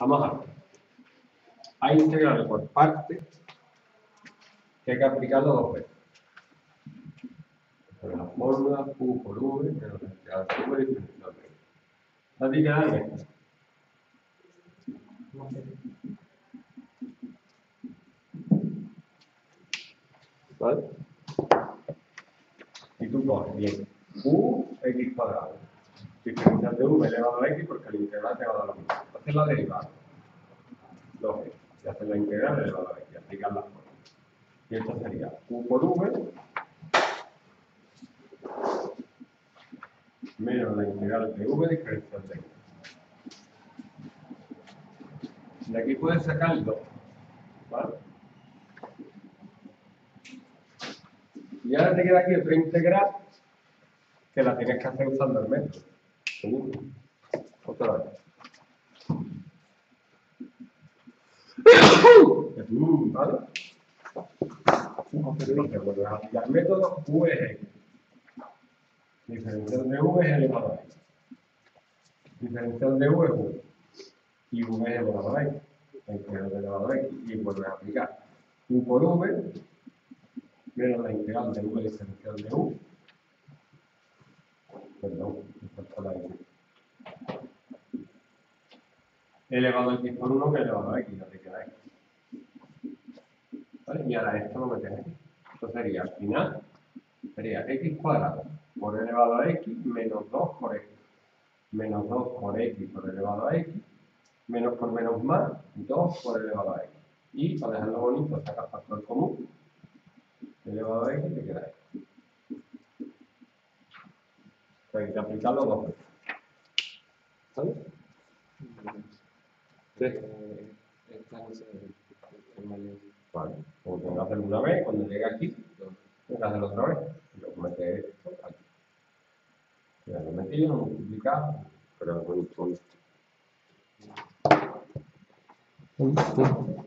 Vamos a ver. Hay por parte que hay que aplicarlo dos veces. La fórmula Q por V menos la integral de V diferencial de V. ¿La ti queda bien? ¿Vale? Y tú bien x diferencial de v elevado a x porque el integral te va a dar lo mismo. La derivada. 2x. Y hacer la integral elevado a x. Aplicar las formas. Y esto sería u por v menos la integral de v diferencial de x. De aquí puedes sacar el 2. ¿Vale? Y ahora te queda aquí otra integral que la tienes que hacer usando el método. Segundo. Otra vez. Mm, ¿Vale? Vuelves a método X. Diferencial de V es elevado a X. Diferencial de U es V. Y V es elevado a X. Integral de elevado a X. Y vuelves a aplicar U por V menos la integral de V diferencial de U perdón, me falta la x. Elevado a x por 1 que elevado a x, ya te queda x. ¿Vale? Y ahora esto lo metes aquí. Esto sería, al final, sería x cuadrado por elevado a x menos 2 por x. Menos 2 por x por elevado a x, menos por menos más, 2 por elevado a x. Y para dejarlo bonito, sacas factor común, elevado a x te queda x. hay que aplicarlo dos veces. ¿Sabes? Sí. Esta no se Vale, como tengo que hacerlo una vez, cuando llegue aquí, tengo que hacerlo otra vez. Y luego meter esto aquí. Ya lo metí, lo multiplicado, pero es bonito. Listo.